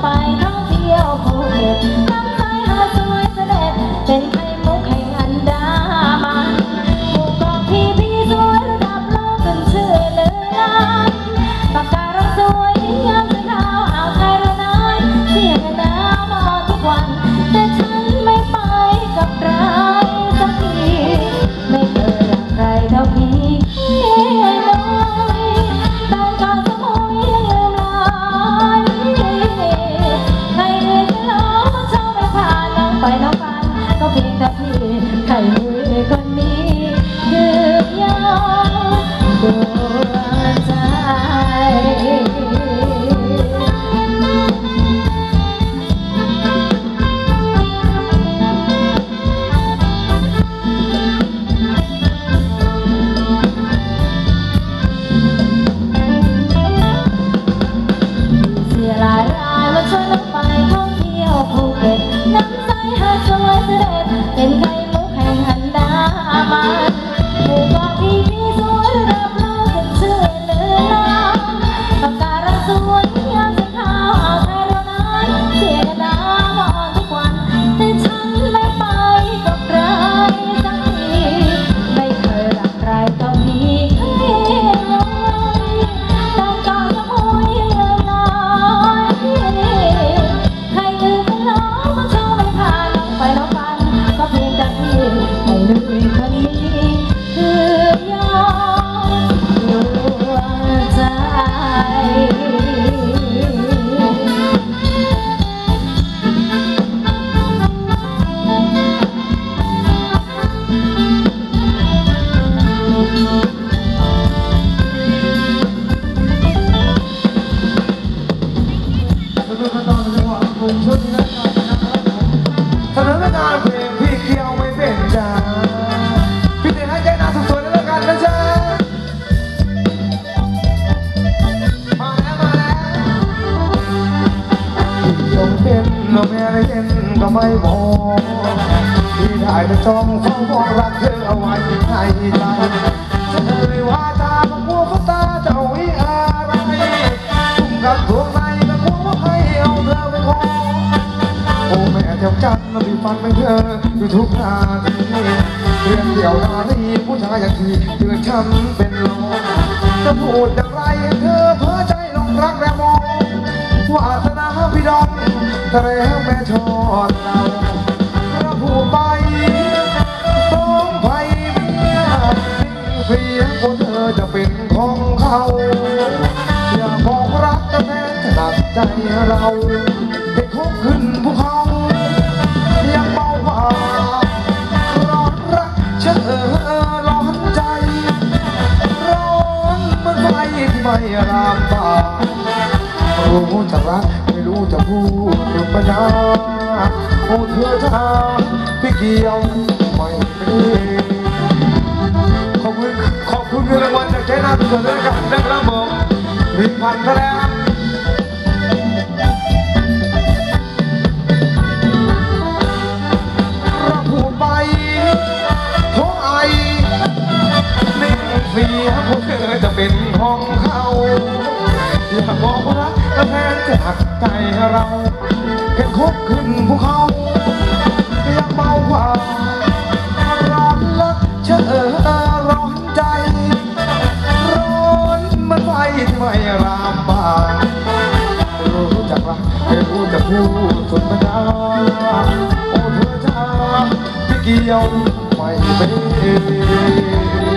ไปท่องเที่ยวภูเก็ตน้ำใจหาดสวยเสด็จเป็น พี่สว เต้าไม่ได้เต้นก็ไม่บอกพี่ได้แต่จ้องเฝ้ามองรักเธอเอาไว้ในใจจะเอ่ยว่าตาบังมัวก็ตาจะเอาไว้อะไรทุ่มกับดวงในก็กลัวว่าให้เอาเธอไปครองโอ้แม่เจ้าจันทร์มีฟันไม่เธออยู่ทุกนาทีเรียนเดี่ยวนารีผู้ชายอย่างที่เตือนฉันเป็นลมจะพูดอย่างไรเธอเพ้อใจลงรักและมองวาสนา พี่ดองแต่แล้วแม่ชอบเราเราพูดไปต้องไปเมียเพียงคนเธอจะเป็นของเขาอย่าบอกรักแต่แม้จะหนักใจเราให้คบขึ้นภูเขายังเบากว่าร้อนรักเชอร้อนใจ ร้อนเหมันไฟที่ไม่รามบา รู้จะรักไม่รู้จะพูดธรรมดาโอ้เธอจ้าพี่เกี่ยวไม่เป็นขอบคุณขอบคุณเงินรางวัลจากใจนาสุดเลยนะครับนะครับผมหนึ่งพันคะแนนเราพูดไปโทษไอนี่เสียพวกเธอจะเป็นของเขาอย่าบอก หักใจเราแค่คบขึ้นภูเขายังเบากว่าร้อนลักเชอร้อนใจ ร้อนมันไฟที่ไม่รามบานรู้จักรักไม่รู้จะพูดสุดปัญญาโอ้เธอจ้าพี่เกี่ยวไม่เป็น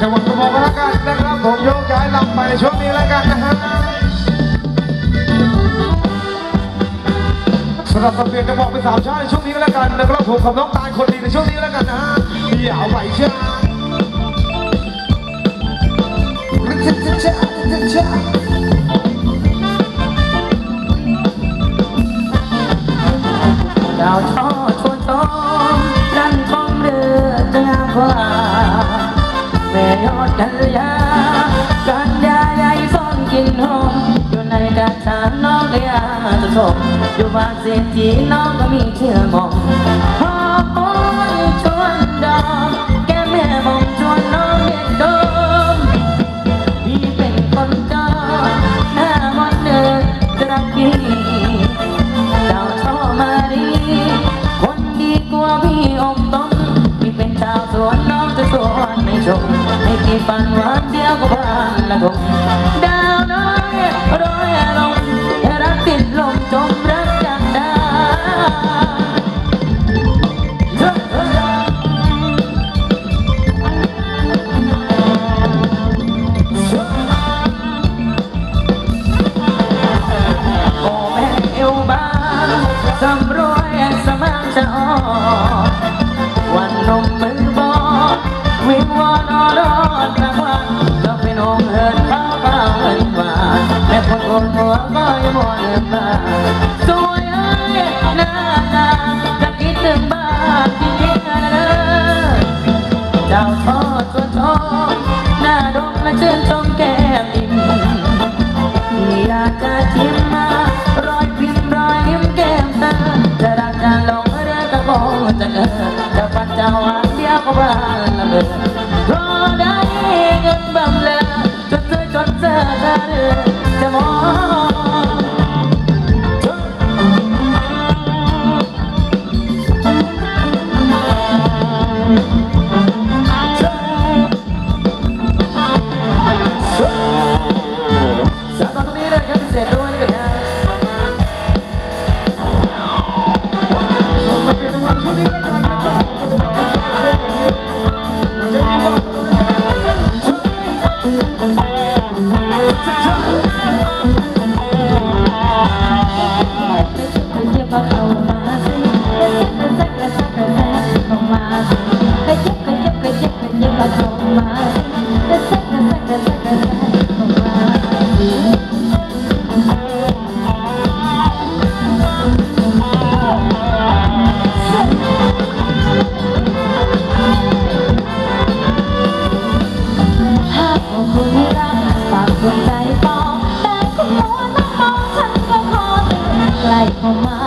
จังหวัดสุพรรณแล้วกันนะครับผมยกย้ายลำไปช่วงนี้แล้วกันนะฮะสำหรับสเปลี่ยนจะบอกเป็นสามชาติในช่วงนี้แล้วกันนะครับผมกับน้องตายคนดีในช่วงนี้แล้วกันนะฮะอย่าไหวเชียวดาวช่อ กันยากันยาใหญ่ซ่อนกินหอมอยู่ในกระางน้องเลยอาจะส่งอยู่บ้านเศรษฐีน้องก็มีเชื่อมองหอมชวนดอกแก่แม่บองชวนน้องเด็กดมพี่เป็นคนจอหน้ามันเดินจะรักพี่ดาวชอบมาดีคนดีกว่าพี่อมต้นพี่เป็นชาวสวนน้องจะสวน Don't make me fun, run, dear, go, run, and. ยังมาส่มาแต่สักแต่สักแต่สักแต่สักมาหากคุณรักฝากดวงใจต่อแต่คุณโองฉันก็ขอเตือกลเข้ามา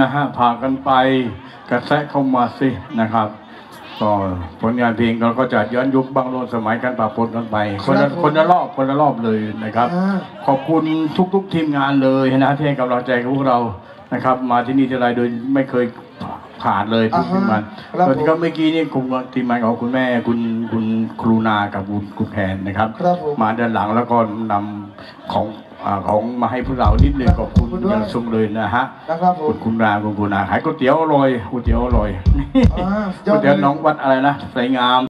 นะฮะผ่ากันไปกระแสะเข้ามาสินะครับก็ผลงานเพลงเราก็จะย้อนยุคบางโลนสมัยกันปะปนกันไป คนละคนละรอบคนละรอบเลยนะครับ ขอบคุณทุก ๆ ทีมงานเลยนะที่ให้กำลังใจกับพวกเรานะครับ มาที่นี่ทีไรโดยไม่เคยขาดเลยทีมงานตอนที่ก็เมื่อกี้นี่คุณทีมงานของคุณแม่คุณคุณครูนากับคุณคุณแพนนะครับ มาด้านหลังแล้วก็นำของ อ่าของมาให้พวกเรานิดหนึ่งขอบคุณขอบคุณด้วยอย่างสูงเลยนะฮะนะครับผคุมณคุณราคุณคุณนาขายก๋วยเตี๋ยวอร่อยก๋วยเตี๋ยวอร่อยอ่าสุดยอดก๋วยเตี๋ยวเลยน้องวัดอะไรนะไสงาม